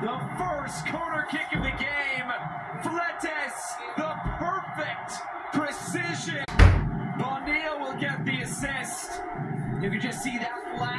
The first corner kick of the game. Fletes, the perfect precision. Bonilla will get the assist. You can just see that last.